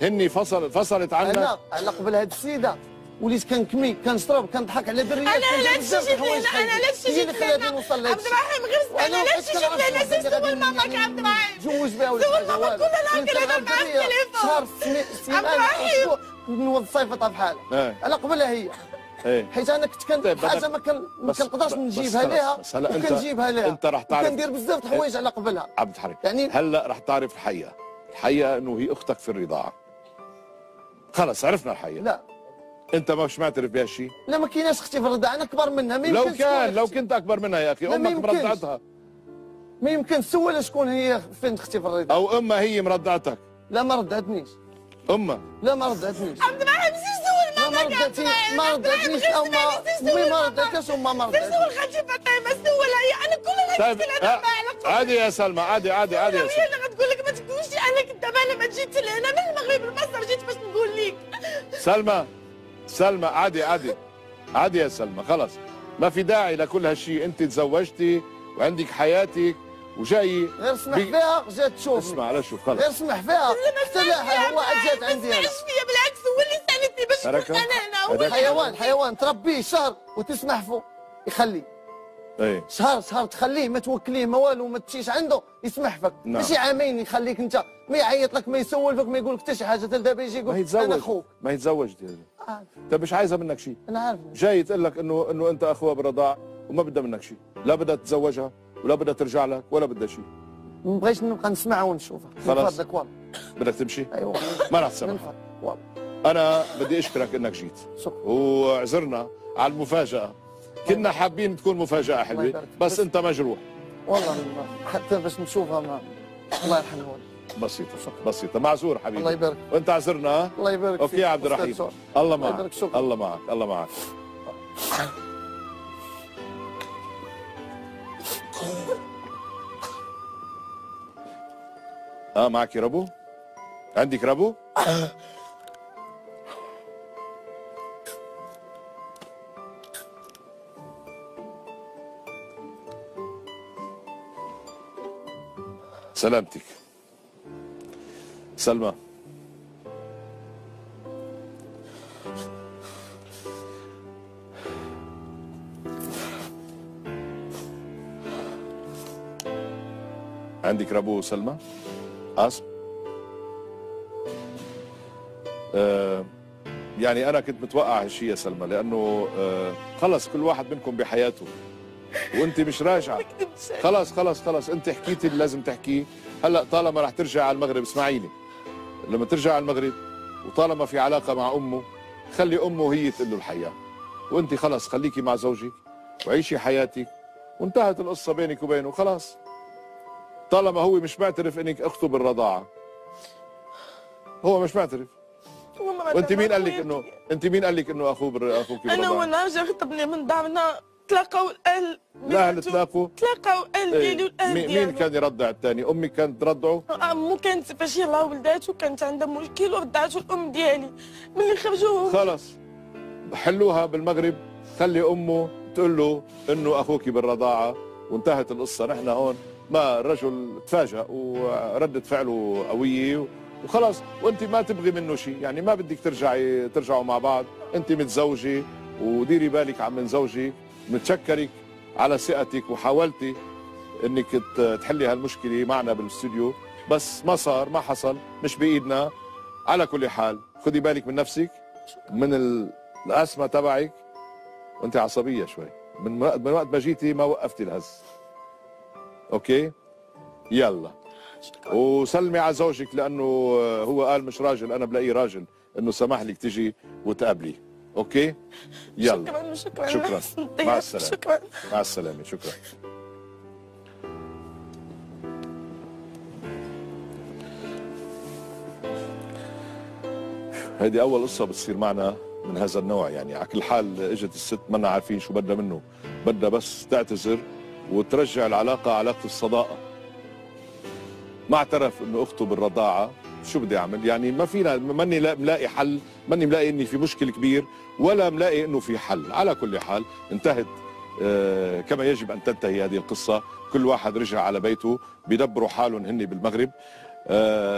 هني فصل فصلت عنك أنا على قبل هاد السيدة وليت كنكمي كنشرب كنضحك على دريات أنا تجي الحوايج لهنا أنا اللي خلاتني لهنا عبد. الرحيم غير أنا تجي كنعرف لهنا سير سول ماماك عبد الرحيم تزوج بها ولا سول حاجة ماما والو. كلنا كنت كنا كنعرف معاه في التليفون. شهر سمي- سيمانه الرحيم. نوض صيفطها بحالها إيه. على قبلها هي. إيه. حيت أنا كنت كان طيب، حاجة ما ما كنقدرش نجيبها أنت- وكنجيبها لها أنت رح تعرف- وكندير بزاف د الحوايج على قبلها. عبد الحليم يعني- هلا رح تعرف الحقيقة الحقيقة إنه هي أختك في الرضاعة. خلص عرفنا الحقيقة لا. أنت مش معترف بهالشيء لا ما كايناش أختي في الرضاعة. أنا اكبر منها. ما لو كان لو. كنت أكبر منها يا أخي ما أمك يمكنش. مرضعتها. ما يمكن سول شكون هي فين أختي في الرضاعة. أو أمها هي مرضعتك. لا ما ردعتنيش أمها. لا ما ردعتنيش عبد الرحيم سير سول لا ما الرحيم ما غير أو ما سول ما ماما. ردعتنيش وما ما سير ردعتنيش سول خالتي فاطمه سولها هي أنا كل طيب جيت آه،. عادي يا سلمى عادي عادي عادي يا سلمى اللي غتقول لك ما تقولش أنا كدابا أنا ما جيت لهنا من المغرب لمصر جيت باش نقول لك. سلمى سلمى عادي عادي. عادي يا سلمى خلص ما في داعي لكل هالشيء. أنت تزوجتي وعندك حياتك وجاي غير سمح بي- فيها جات تشوفني اسمع لا شوف خلص. غير سمح فيها. حتى لا هو عاد جات عندي أنا. ما فيا بالعكس هو اللي سالتني باش نكون أنا هنا حيوان حيوان تربيه شهر وتسمح فيه يخلي إيه. شهر شهر تخليه ما توكليه ما والو ما تمشيش عنده يسمح فيك. نعم. ماشي عامين يخليك انت ما يعيط لك ما يسول فيك ما يقول لك حتى شي حاجة دابا يجي ما يقول أنا يتزوج أخوك ما يتزوج دي. عارف. انت مش عايزة منك شيء أنا عارف جاي تقول لك إنه إنه أنت اخوها بالرضاعه وما بدها منك شيء لا بدها تتزوجها؟ ولا بدها ترجع لك ولا بدها شيء ما بغيتش نبقى نسمعها ونشوفها. خلاص. فضلك والله. بدك تمشي؟ أيوه. ما راح فضلك والله. أنا بدي أشكرك إنك جيت. شكرا. وعذرنا على المفاجأة. كنا حابين تكون مفاجأة الله حلوة يبارك. بس بس- أنت مجروح. والله حتى باش نشوفها ما الله يرحمه. والله. بسيطه بسيطة. معذور حبيبي. الله يبارك. وأنت عذرنا؟ الله يبارك أوكي يا عبد الرحيم. الله معك. شكرا. الله معك. الله معك. آه معك ربو. عندك ربو؟ سلامتك. سلمى. عندك ربو سلمى؟ عاصم آه يعني أنا كنت متوقع هالشيء يا سلمى لأنه آه خلص كل واحد منكم بحياته. وأنت مش راجعة. (laughs) خلص خلص خلص. أنت حكيتي اللي لازم تحكيه. هلأ طالما رح ترجع على المغرب اسمعيني. لما ترجع على المغرب وطالما في علاقة مع أمه خلي أمه هي تقول له الحقيقة وأنت خلص خليكي مع زوجك وعيشي حياتك. وانتهت القصة بينك وبينه خلاص. طالما هو مش معترف إنك أخته بالرضاعة. هو مش معترف. وأنت مين قال لك انه. أنت مين قال لك إنه اخوه بر... أخوك أنا بالرضاعة؟ وأنا جا خطبني من دارنا تلاقاو الأهل؟ الاهل. تلاقوا؟ تلاقاو الأهل إيه. ديالي والاهل مين مين كان يرضع الثاني أمك كانت ترضعه؟ عمو كانت فاش يلاه ولداتو كانت عندها مشكل ورضعتو الأم ديالي. ملي خرجوا خلص حلوها بالمغرب. خلي أمه تقول له إنه أخوك بالرضاعة. وانتهت القصة. نحن هون. ما الرجل تفاجأ وردة فعله قوية وخلاص وانت ما تبغي منه شيء يعني ما بدك ترجعي ترجعوا مع بعض انت متزوجة وديري بالك عم من زوجك متشكرك على ثقتك وحاولتي انك تحلي هالمشكلة معنا بالاستوديو بس ما صار ما حصل مش بإيدنا. على كل حال خدي بالك من نفسك من ال- الأزمة تبعك. وانت عصبية شوي من وقت ما جيتي ما وقفتي الهز. okay؟ يلا. وسلمي على زوجك لأنه هو قال مش راجل أنا بلاقيه راجل. إنه سمح لك تجي وتقابليه okay؟ يلا. شكرا شكرا. شكراً. مع. (laughs) السلامة. شكرا. مع السلامة. شكرا. هيدي أول قصة بتصير معنا من هذا النوع يعني على كل حال إجت الست منا عارفين شو بدها منه. بدها بس تعتذر. وترجع العلاقة علاقة الصداقة. ما اعترف إنه أخته بالرضاعة شو بدي أعمل؟ يعني ما فينا ماني لا- ملاقي حل ماني ملاقي إني في مشكل كبير ولا ملاقي إنه في حل. على كل حال انتهت آه، كما يجب أن تنتهي هذه القصة. كل واحد رجع على بيته بيدبروا حالهم هن بالمغرب. آه،